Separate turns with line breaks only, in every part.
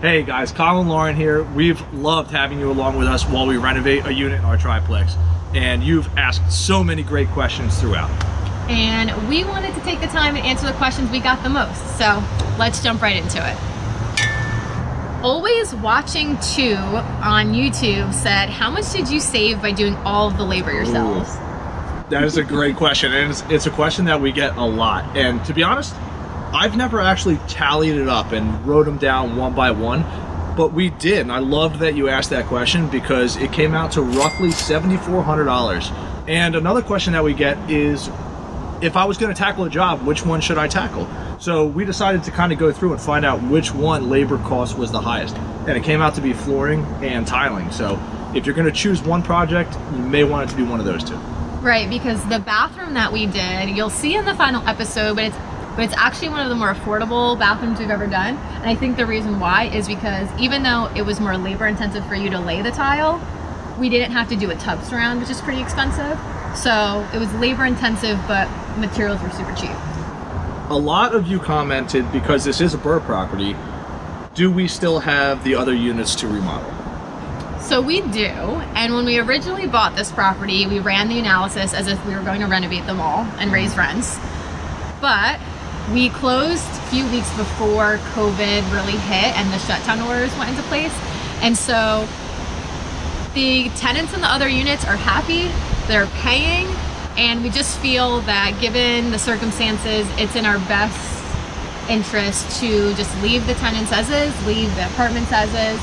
Hey guys, Kyle and Lauren here. We've loved having you along with us while we renovate a unit in our triplex. And you've asked so many great questions throughout.
And we wanted to take the time and answer the questions we got the most. So let's jump right into it. Always Watching 2 on YouTube said, How much did you save by doing all of the labor yourselves?
That is a great question, and it's, it's a question that we get a lot. And to be honest, I've never actually tallied it up and wrote them down one by one, but we did. And I loved that you asked that question because it came out to roughly $7,400. And another question that we get is if I was going to tackle a job, which one should I tackle? So we decided to kind of go through and find out which one labor cost was the highest. And it came out to be flooring and tiling. So if you're going to choose one project, you may want it to be one of those two.
Right, because the bathroom that we did, you'll see in the final episode, but it's but it's actually one of the more affordable bathrooms we've ever done. And I think the reason why is because even though it was more labor intensive for you to lay the tile, we didn't have to do a tub surround, which is pretty expensive. So it was labor intensive, but materials were super cheap.
A lot of you commented because this is a BRRRR property, do we still have the other units to remodel?
So we do, and when we originally bought this property, we ran the analysis as if we were going to renovate them all and raise rents. But we closed a few weeks before COVID really hit and the shutdown orders went into place. And so the tenants in the other units are happy, they're paying, and we just feel that given the circumstances, it's in our best interest to just leave the tenants as is, leave the apartments as is,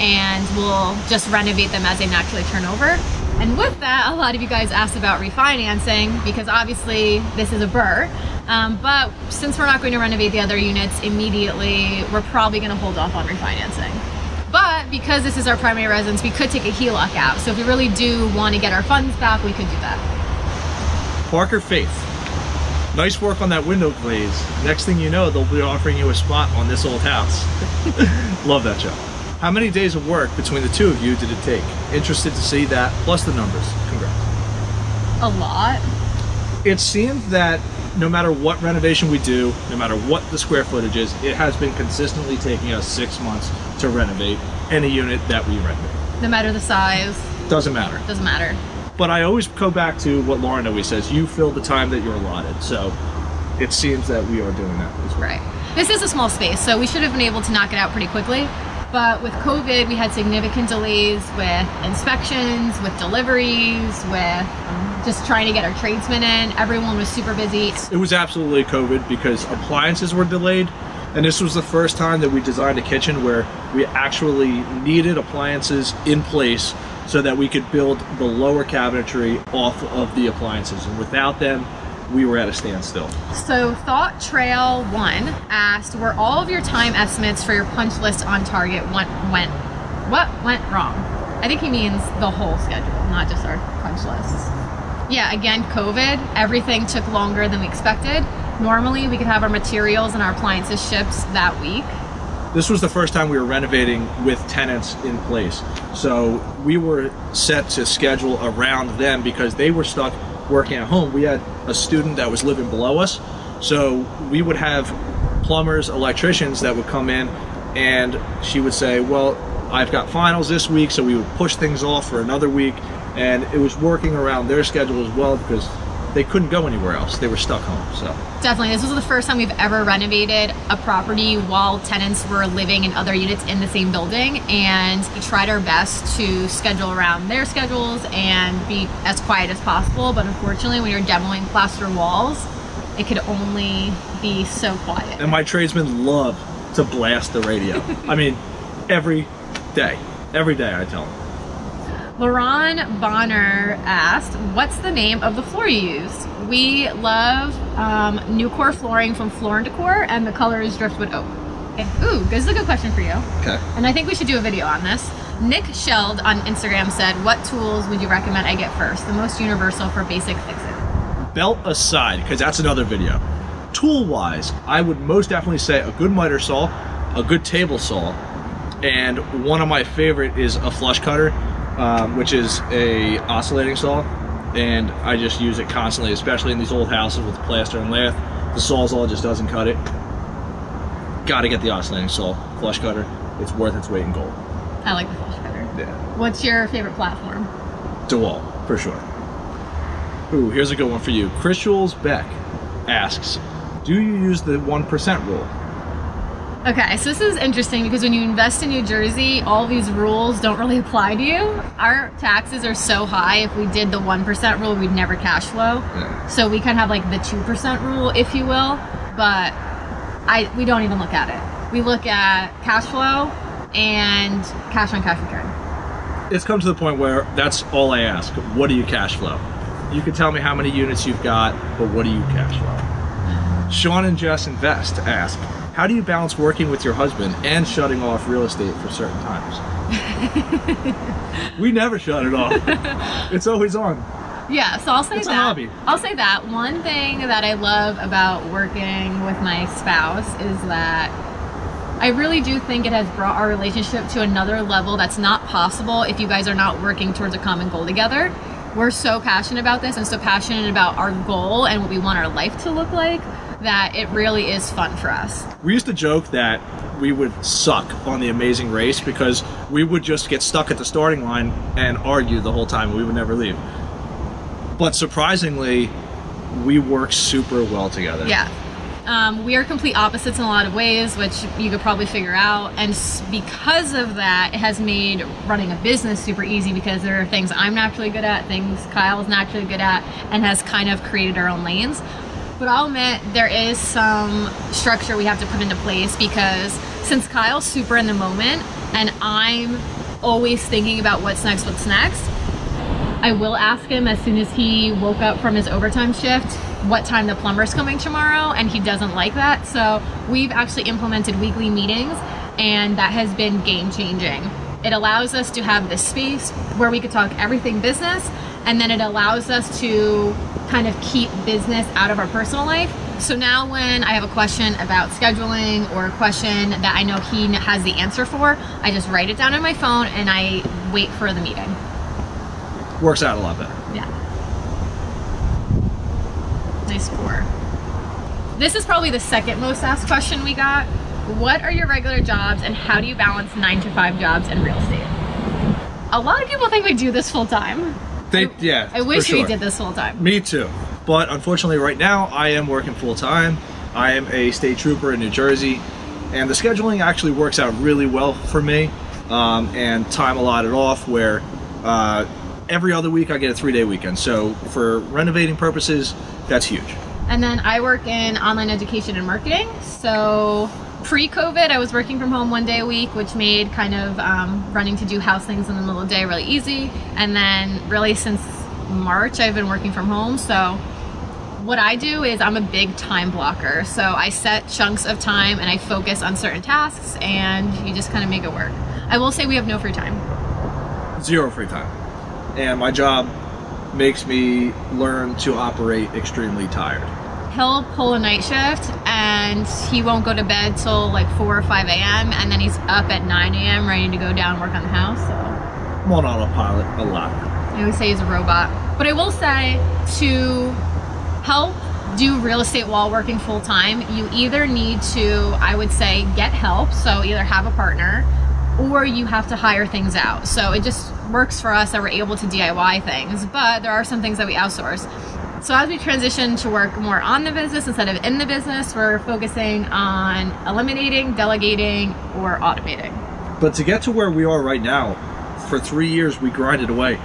and we'll just renovate them as they naturally turn over. And with that, a lot of you guys asked about refinancing because obviously this is a BRRRR. Um, but since we're not going to renovate the other units immediately, we're probably going to hold off on refinancing. But because this is our primary residence, we could take a HELOC out. So if we really do want to get our funds back, we could do that.
Parker Faith. Nice work on that window glaze. Next thing you know, they'll be offering you a spot on this old house. Love that job. How many days of work between the two of you did it take? Interested to see that, plus the numbers. Congrats.
A lot.
It seems that no matter what renovation we do, no matter what the square footage is, it has been consistently taking us six months to renovate any unit that we renovate.
No matter the size.
Doesn't matter.
Doesn't matter.
But I always go back to what Lauren always says, you fill the time that you're allotted. So it seems that we are doing that as well.
Right. This is a small space, so we should have been able to knock it out pretty quickly. But with COVID, we had significant delays with inspections, with deliveries, with um, just trying to get our tradesmen in. Everyone was super busy.
It was absolutely COVID because appliances were delayed. And this was the first time that we designed a kitchen where we actually needed appliances in place so that we could build the lower cabinetry off of the appliances. And without them, we were at a standstill.
So Thought Trail 1 asked, were all of your time estimates for your punch list on target went, went what went wrong? I think he means the whole schedule, not just our punch lists. Yeah, again, COVID, everything took longer than we expected. Normally, we could have our materials and our appliances shipped that week.
This was the first time we were renovating with tenants in place. So we were set to schedule around them because they were stuck working at home. We had a student that was living below us. So we would have plumbers, electricians that would come in and she would say, well, I've got finals this week, so we would push things off for another week. And it was working around their schedule as well because they couldn't go anywhere else. They were stuck home. So
definitely, this was the first time we've ever renovated a property while tenants were living in other units in the same building, and we tried our best to schedule around their schedules and be as quiet as possible. But unfortunately, when you're demoing plaster walls, it could only be so quiet.
And my tradesmen love to blast the radio. I mean, every day, every day I tell them.
Lauren Bonner asked, what's the name of the floor you used? We love um, NuCore flooring from Floor & Decor, and the color is Driftwood Oak. Okay. Ooh, this is a good question for you.
Okay.
And I think we should do a video on this. Nick Sheld on Instagram said, what tools would you recommend I get first? The most universal for basic fixing.
Belt aside, because that's another video. Tool-wise, I would most definitely say a good miter saw, a good table saw, and one of my favorite is a flush cutter um, which is a oscillating saw and I just use it constantly especially in these old houses with plaster and lath the sawzall just doesn't cut it gotta get the oscillating saw flush cutter it's worth its weight in gold.
I like the flush better.
Yeah.
What's your favorite platform?
DeWalt, for sure. Ooh, here's a good one for you. Chris Jules Beck asks, do you use the 1% rule?
Okay, so this is interesting because when you invest in New Jersey, all these rules don't really apply to you. Our taxes are so high, if we did the 1% rule, we'd never cash flow.
Yeah.
So we kind of have like the 2% rule, if you will, but I we don't even look at it. We look at cash flow and cash on cash return.
It's come to the point where that's all I ask. What do you cash flow? You can tell me how many units you've got, but what do you cash flow? Sean and Jess Invest ask, how do you balance working with your husband and shutting off real estate for certain times? we never shut it off. It's always on.
Yeah, so I'll say
It's a
that.
hobby.
I'll say that. One thing that I love about working with my spouse is that I really do think it has brought our relationship to another level that's not possible if you guys are not working towards a common goal together. We're so passionate about this and so passionate about our goal and what we want our life to look like that it really is fun for us.
We used to joke that we would suck on the amazing race because we would just get stuck at the starting line and argue the whole time. We would never leave. But surprisingly, we work super well together.
Yeah. Um, we are complete opposites in a lot of ways, which you could probably figure out. And because of that, it has made running a business super easy because there are things I'm naturally good at, things Kyle is naturally good at, and has kind of created our own lanes. But I'll admit there is some structure we have to put into place because since Kyle's super in the moment and I'm always thinking about what's next, what's next, I will ask him as soon as he woke up from his overtime shift what time the plumber's coming tomorrow, and he doesn't like that. So we've actually implemented weekly meetings, and that has been game changing. It allows us to have this space where we could talk everything business, and then it allows us to kind of keep business out of our personal life. So now, when I have a question about scheduling or a question that I know he has the answer for, I just write it down on my phone and I wait for the meeting.
Works out a lot better.
Yeah. Nice score. This is probably the second most asked question we got. What are your regular jobs and how do you balance nine to five jobs and real estate? A lot of people think we do this full time.
They,
I-
yeah.
I wish
for
we did this full time.
Me too. But unfortunately, right now, I am working full time. I am a state trooper in New Jersey, and the scheduling actually works out really well for me. Um, and time allotted off where uh, every other week I get a three day weekend. So for renovating purposes, that's huge.
And then I work in online education and marketing. So pre COVID, I was working from home one day a week, which made kind of um, running to do house things in the middle of the day really easy. And then, really, since March, I've been working from home. So what I do is I'm a big time blocker. So I set chunks of time and I focus on certain tasks, and you just kind of make it work. I will say we have no free time.
Zero free time. And my job makes me learn to operate extremely tired.
He'll pull a night shift and he won't go to bed till like 4 or 5 a.m. and then he's up at 9 a.m. ready to go down and work on the house. So
I'm on autopilot a lot.
I would say he's a robot. But I will say to help do real estate while working full time, you either need to, I would say, get help. So either have a partner or you have to hire things out. So it just works for us that we're able to DIY things, but there are some things that we outsource. So as we transition to work more on the business instead of in the business, we're focusing on eliminating, delegating, or automating.
But to get to where we are right now, for three years we grinded away.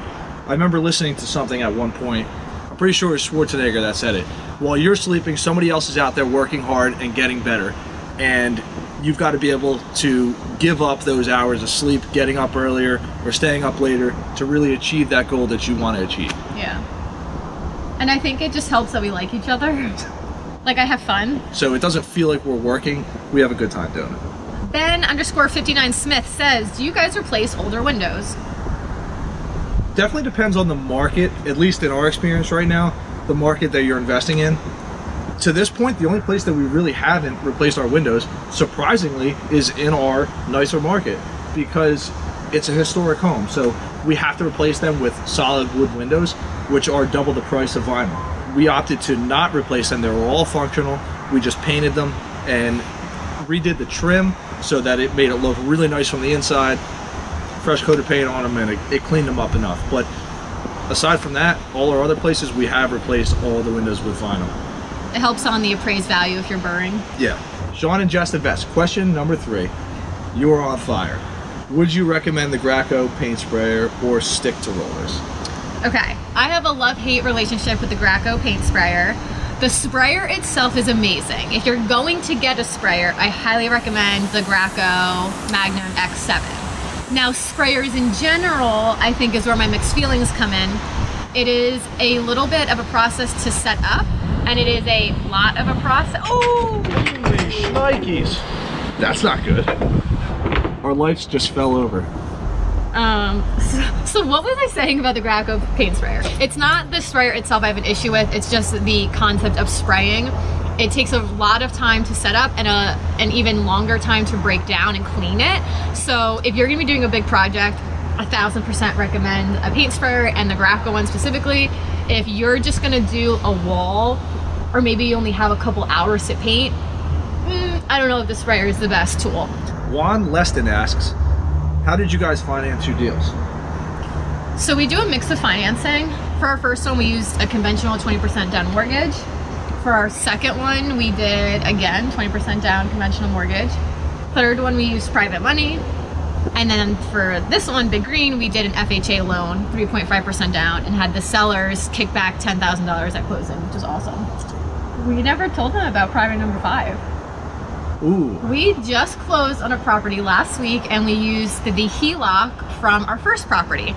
I remember listening to something at one point. I'm pretty sure it was Schwarzenegger that said it. While you're sleeping, somebody else is out there working hard and getting better. And you've got to be able to give up those hours of sleep, getting up earlier or staying up later to really achieve that goal that you want to achieve.
Yeah. And I think it just helps that we like each other. Like I have fun.
So it doesn't feel like we're working. We have a good time doing it.
Ben underscore 59 Smith says, Do you guys replace older windows?
definitely depends on the market, at least in our experience right now, the market that you're investing in. To this point, the only place that we really haven't replaced our windows, surprisingly, is in our nicer market because it's a historic home. So we have to replace them with solid wood windows, which are double the price of vinyl. We opted to not replace them, they were all functional. We just painted them and redid the trim so that it made it look really nice from the inside. Fresh coat of paint on them, and it, it cleaned them up enough. But aside from that, all our other places we have replaced all the windows with vinyl.
It helps on the appraised value if you're burring.
Yeah. Sean and Jess Invest. Question number three. You are on fire. Would you recommend the Graco paint sprayer or stick to rollers?
Okay, I have a love-hate relationship with the Graco paint sprayer. The sprayer itself is amazing. If you're going to get a sprayer, I highly recommend the Graco Magnum X7. Now, sprayers in general, I think is where my mixed feelings come in. It is a little bit of a process to set up, and it is a lot of a process. Oh!
Holy shnikes. That's not good. Our lights just fell over.
Um, so, so what was I saying about the Graco paint sprayer? It's not the sprayer itself I have an issue with, it's just the concept of spraying. It takes a lot of time to set up and a an even longer time to break down and clean it. So if you're gonna be doing a big project, a thousand percent recommend a paint sprayer and the Graco one specifically. If you're just gonna do a wall, or maybe you only have a couple hours to paint, mm, I don't know if the sprayer is the best tool.
Juan Leston asks, how did you guys finance your deals?
So we do a mix of financing. For our first one, we used a conventional 20% down mortgage. For our second one, we did again 20% down conventional mortgage. Third one, we used private money. And then for this one, Big Green, we did an FHA loan, 3.5% down, and had the sellers kick back $10,000 at closing, which is awesome. We never told them about private number five.
Ooh.
We just closed on a property last week and we used the HELOC from our first property.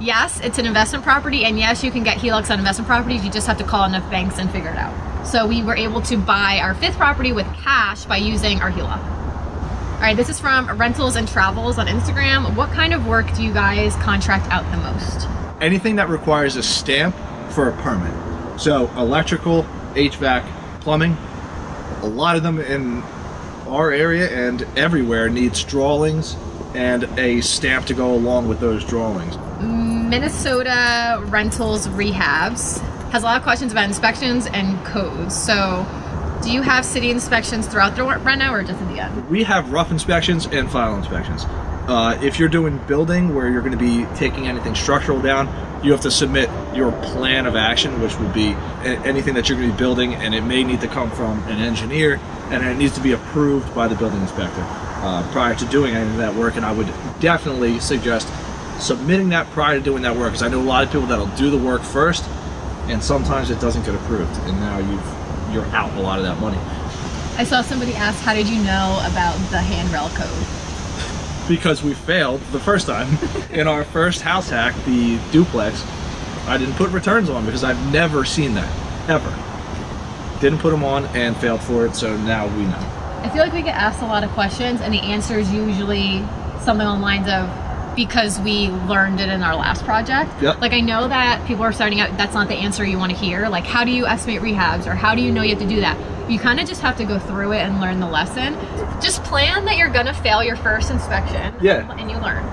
Yes, it's an investment property, and yes, you can get HELOCs on investment properties. You just have to call enough banks and figure it out. So we were able to buy our fifth property with cash by using our HELOC. All right, this is from Rentals and Travels on Instagram. What kind of work do you guys contract out the most?
Anything that requires a stamp for a permit. So electrical, HVAC, plumbing, a lot of them in our area and everywhere needs drawings and a stamp to go along with those drawings.
Minnesota Rentals Rehabs has a lot of questions about inspections and codes. So, do you have city inspections throughout the reno or just at the end?
We have rough inspections and file inspections. Uh, if you're doing building where you're going to be taking anything structural down, you have to submit your plan of action, which would be anything that you're going to be building, and it may need to come from an engineer, and it needs to be approved by the building inspector uh, prior to doing any of that work. And I would definitely suggest submitting that prior to doing that work, because I know a lot of people that'll do the work first, and sometimes it doesn't get approved, and now you've you're out a lot of that money.
I saw somebody ask, How did you know about the handrail code?
Because we failed the first time in our first house hack, the duplex. I didn't put returns on because I've never seen that ever. Didn't put them on and failed for it, so now we know.
I feel like we get asked a lot of questions, and the answer is usually something on the lines of because we learned it in our last project.
Yep.
Like I know that people are starting out. That's not the answer you want to hear. Like how do you estimate rehabs, or how do you know you have to do that? You kind of just have to go through it and learn the lesson. Just plan that you're gonna fail your first inspection.
Yeah.
And you learn.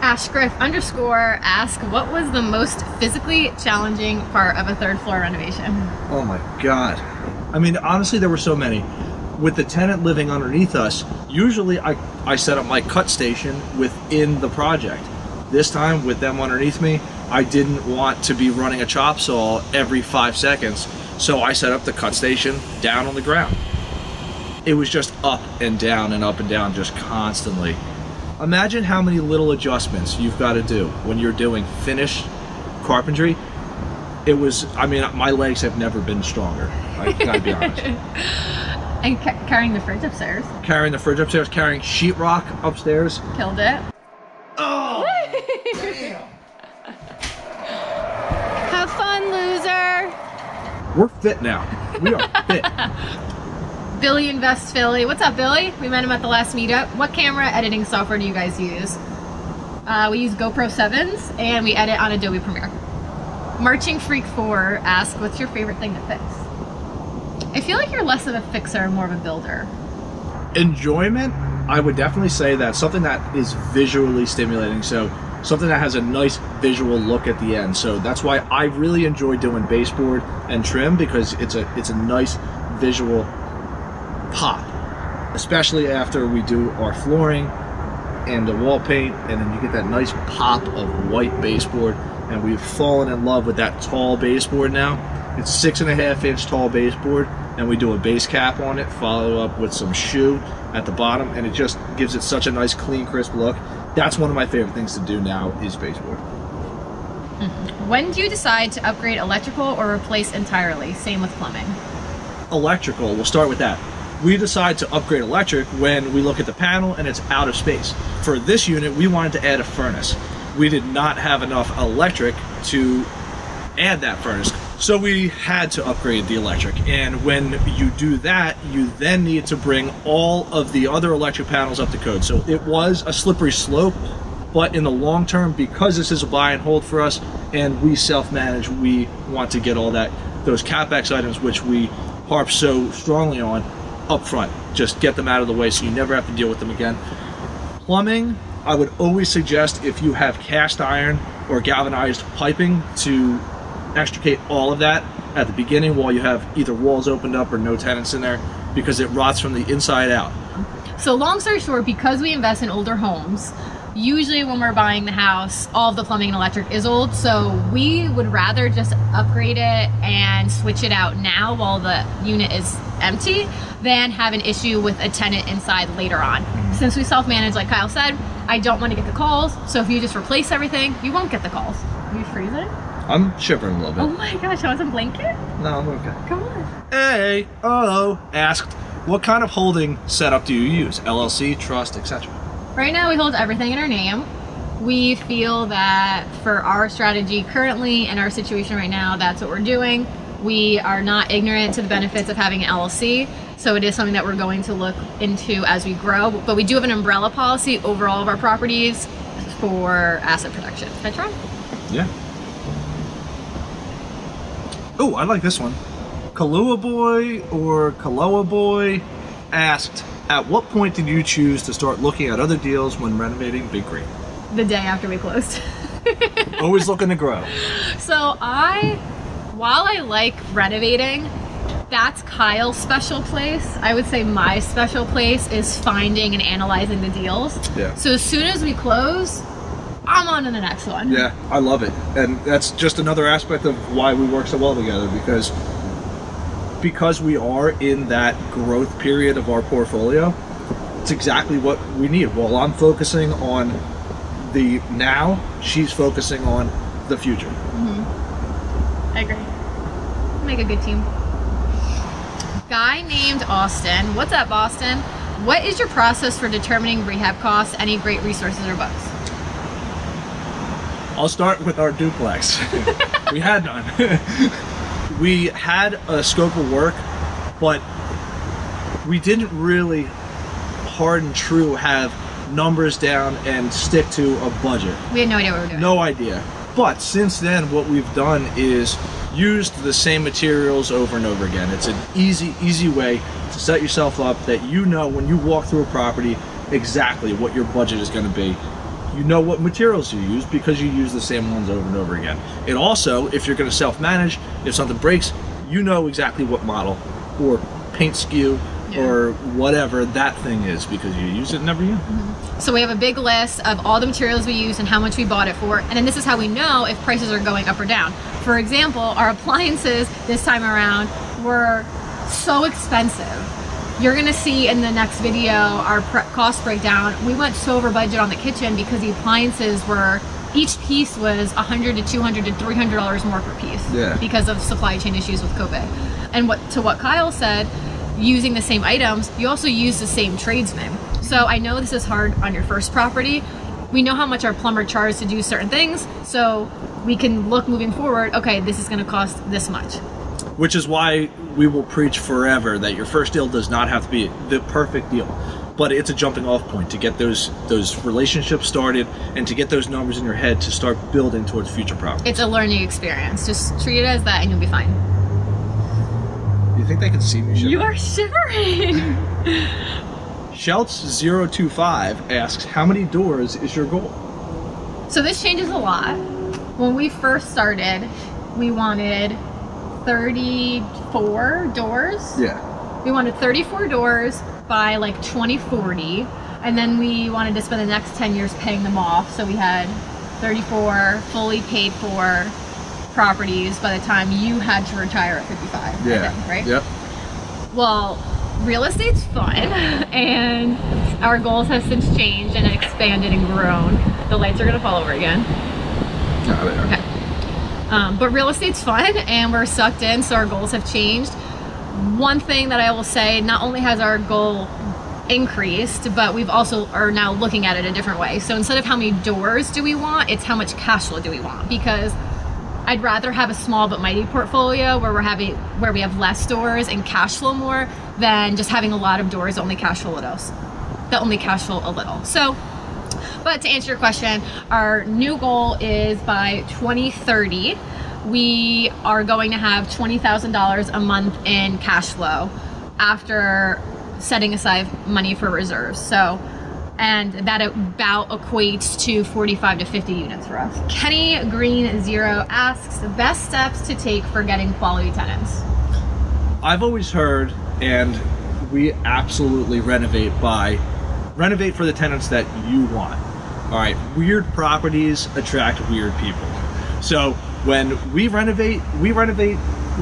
Ashgriff underscore ask what was the most physically challenging part of a third floor renovation?
Oh my god. I mean, honestly, there were so many. With the tenant living underneath us, usually I, I set up my cut station within the project. This time, with them underneath me, I didn't want to be running a chop saw every five seconds, so I set up the cut station down on the ground. It was just up and down and up and down just constantly. Imagine how many little adjustments you've got to do when you're doing finished carpentry. It was, I mean, my legs have never been stronger. I gotta be honest.
And ca- carrying the fridge upstairs
carrying the fridge upstairs, carrying sheetrock upstairs.
killed it.
Oh,
Have fun, loser.
We're fit now. We are fit.
Billy Invest Philly. What's up, Billy? We met him at the last meetup. What camera editing software do you guys use? Uh, we use GoPro 7s and we edit on Adobe Premiere. Marching Freak 4 asks, What's your favorite thing to fix? I feel like you're less of a fixer and more of a builder.
Enjoyment, I would definitely say that something that is visually stimulating. So something that has a nice visual look at the end. So that's why I really enjoy doing baseboard and trim because it's a it's a nice visual pop. especially after we do our flooring and the wall paint, and then you get that nice pop of white baseboard. And we've fallen in love with that tall baseboard now. It's six and a half inch tall baseboard, and we do a base cap on it, follow up with some shoe at the bottom, and it just gives it such a nice, clean, crisp look. That's one of my favorite things to do now is baseboard. Mm-hmm.
When do you decide to upgrade electrical or replace entirely? Same with plumbing.
electrical, we'll start with that. We decide to upgrade electric when we look at the panel and it's out of space. For this unit, we wanted to add a furnace. We did not have enough electric to add that furnace. So we had to upgrade the electric. And when you do that, you then need to bring all of the other electric panels up to code. So it was a slippery slope, but in the long term, because this is a buy and hold for us and we self-manage, we want to get all that those capex items which we harp so strongly on up front. Just get them out of the way so you never have to deal with them again. Plumbing, I would always suggest if you have cast iron or galvanized piping to extricate all of that at the beginning while you have either walls opened up or no tenants in there because it rots from the inside out.
So long story short, because we invest in older homes, usually when we're buying the house, all of the plumbing and electric is old. So we would rather just upgrade it and switch it out now while the unit is empty than have an issue with a tenant inside later on. Mm-hmm. Since we self-manage, like Kyle said, I don't want to get the calls. So if you just replace everything, you won't get the calls. Are you freezing?
I'm shivering a little bit.
Oh my gosh, I want some blanket?
No, I'm okay.
Come on.
Hey, hello, asked, what kind of holding setup do you use? LLC, trust, etc.
Right now, we hold everything in our name. We feel that for our strategy currently and our situation right now, that's what we're doing. We are not ignorant to the benefits of having an LLC, so it is something that we're going to look into as we grow. But we do have an umbrella policy over all of our properties for asset protection. Can I try?
Yeah. Oh, I like this one. Kalua Boy or Kaloa Boy asked, at what point did you choose to start looking at other deals when renovating Big Green?
The day after we closed.
Always looking to grow.
So I, while I like renovating, that's Kyle's special place. I would say my special place is finding and analyzing the deals.
Yeah.
So as soon as we close, I'm on to the next one.
Yeah, I love it, and that's just another aspect of why we work so well together because because we are in that growth period of our portfolio. It's exactly what we need. While I'm focusing on the now, she's focusing on the future. Mm-hmm.
I agree. Make a good team. Guy named Austin. What's up, Boston? What is your process for determining rehab costs? Any great resources or books?
I'll start with our duplex. we had none. we had a scope of work, but we didn't really hard and true have numbers down and stick to a budget.
We had no idea what we were doing.
No idea. But since then, what we've done is used the same materials over and over again. It's an easy, easy way to set yourself up that you know when you walk through a property exactly what your budget is going to be. You know what materials you use because you use the same ones over and over again. It also, if you're going to self-manage, if something breaks, you know exactly what model or paint SKU
Yeah.
or whatever that thing is because you use it and never use. Mm-hmm.
So we have a big list of all the materials we use and how much we bought it for, and then this is how we know if prices are going up or down. For example, our appliances this time around were so expensive. You're gonna see in the next video our cost breakdown. We went so over budget on the kitchen because the appliances were each piece was 100 to 200 to 300 dollars more per piece
Yeah.
because of supply chain issues with COVID. And what to what Kyle said, using the same items, you also use the same tradesmen. So I know this is hard on your first property. We know how much our plumber charged to do certain things, so we can look moving forward. Okay, this is going to cost this much.
Which is why we will preach forever that your first deal does not have to be the perfect deal but it's a jumping off point to get those those relationships started and to get those numbers in your head to start building towards future property
It's a learning experience. Just treat it as that, and you'll be fine.
you think they can see me
You are shivering.
Shelts025 asks how many doors is your goal
So this changes a lot. When we first started, we wanted 34 doors.
yeah
We wanted 34 doors by like 2040, and then we wanted to spend the next 10 years paying them off. So we had 34 fully paid for properties by the time you had to retire at 55. Yeah. think, right?
Yep.
Well, real estate's fun, and our goals have since changed and expanded and grown. The lights are gonna fall over again. Oh, okay. Um, but real estate's fun, and we're sucked in, so our goals have changed. One thing that I will say, not only has our goal increased, but we've also are now looking at it a different way. So instead of how many doors do we want, it's how much cash flow do we want because I'd rather have a small but mighty portfolio where we're having where we have less doors and cash flow more than just having a lot of doors only cash flow a little. That only cash flow a little. So, but to answer your question, our new goal is by 2030, we are going to have $20,000 a month in cash flow after setting aside money for reserves. So, and that about equates to 45 to 50 units for us. Kenny Green Zero asks the best steps to take for getting quality tenants.
I've always heard, and we absolutely renovate by renovate for the tenants that you want. All right, weird properties attract weird people. So when we renovate, we renovate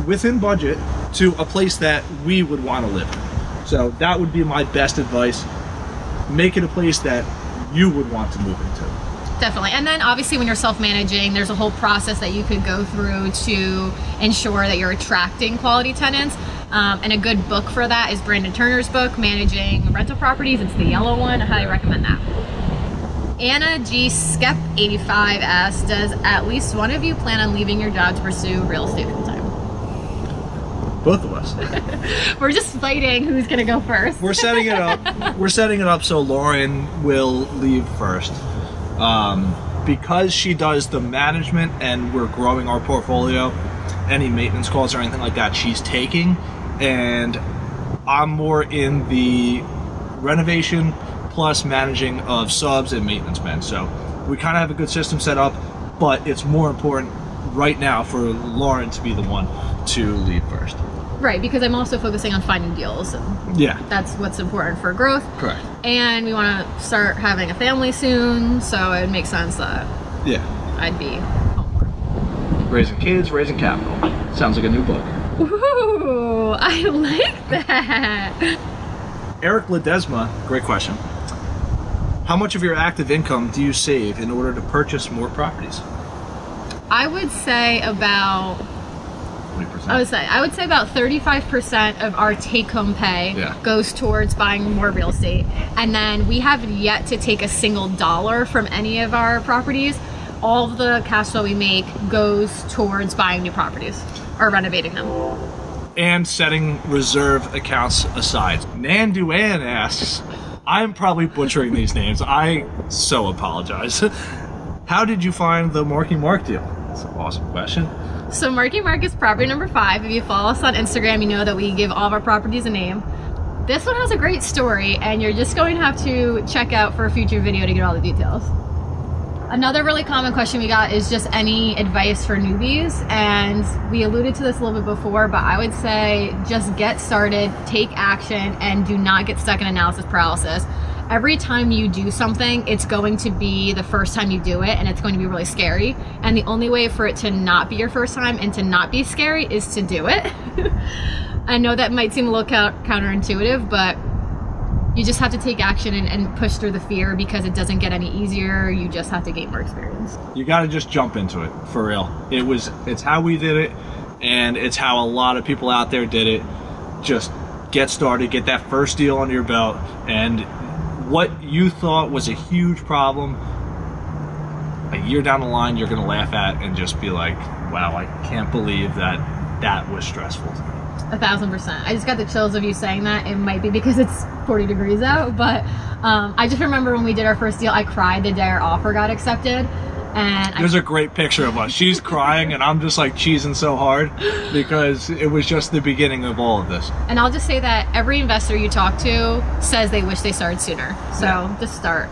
within budget to a place that we would want to live in. So that would be my best advice. Make it a place that you would want to move into.
Definitely. And then obviously when you're self-managing, there's a whole process that you could go through to ensure that you're attracting quality tenants. Um, and a good book for that is Brandon Turner's book, Managing Rental Properties. It's the yellow one. I highly recommend that. Anna G. Skep 85 asks, does at least one of you plan on leaving your job to pursue real estate full time?
Both of us.
We're just fighting who's gonna go first.
We're setting it up. We're setting it up so Lauren will leave first. Um, because she does the management and we're growing our portfolio, any maintenance calls or anything like that, she's taking. And I'm more in the renovation plus managing of subs and maintenance men. So we kind of have a good system set up, but it's more important right now for Lauren to be the one to lead first.
Right, because I'm also focusing on finding deals. And
Yeah,
that's what's important for growth.
correct.
And we want to start having a family soon, so it would make sense that
Yeah.
I'd be home.
Raising kids, raising capital. Sounds like a new book.
Ooh, I like that.
Eric Ledesma, great question. How much of your active income do you save in order to purchase more properties?
I would say about
20%.
I would say I would say about 35% of our take home pay
Yeah.
goes towards buying more real estate. And then we have yet to take a single dollar from any of our properties. All of the cash flow we make goes towards buying new properties or renovating them.
and setting reserve accounts aside. Nanduan asks, I'm probably butchering these names. I so apologize. How did you find the Marky Mark deal? That's an awesome question.
So Marky Mark is property number five. If you follow us on Instagram, you know that we give all of our properties a name. This one has a great story, and you're just going to have to check out for a future video to get all the details. Another really common question we got is just any advice for newbies, and we alluded to this a little bit before, but I would say just get started, take action, and do not get stuck in analysis paralysis. Every time you do something, it's going to be the first time you do it, and it's going to be really scary. And the only way for it to not be your first time and to not be scary is to do it. I know that might seem a little counterintuitive, but you just have to take action and, and push through the fear because it doesn't get any easier. You just have to gain more experience.
You got to just jump into it for real. It was it's how we did it and it's how a lot of people out there did it. Just get started, get that first deal under your belt and what you thought was a huge problem a year down the line you're going to laugh at and just be like, "Wow, I can't believe that that was stressful."
A thousand percent. I just got the chills of you saying that. It might be because it's 40 degrees out, but um, I just remember when we did our first deal, I cried the day our offer got accepted. And
There's a great picture of us. She's crying and I'm just like cheesing so hard because it was just the beginning of all of this.
And I'll just say that every investor you talk to says they wish they started sooner. So
Yeah.
just start.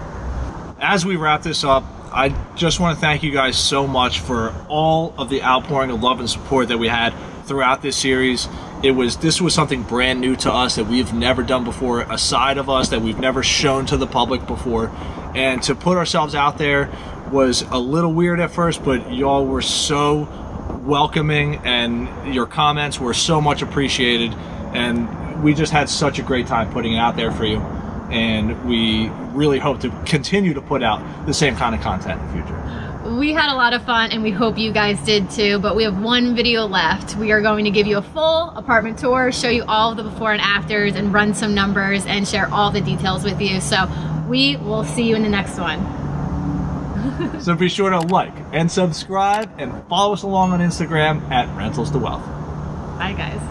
as we wrap this up, I just want to thank you guys so much for all of the outpouring of love and support that we had throughout this series. It was this was something brand new to us that we've never done before, a side of us that we've never shown to the public before, and to put ourselves out there was a little weird at first, but y'all were so welcoming and your comments were so much appreciated. And we just had such a great time putting it out there for you and we really hope to continue to put out the same kind of content in the future.
We had a lot of fun and we hope you guys did too but we have one video left. We are going to give you a full apartment tour show you all the before and afters and run some numbers and share all the details with you. So we will see you in the next one.
So be sure to like and subscribe and follow us along on instagram at rentals to wealth.
Bye guys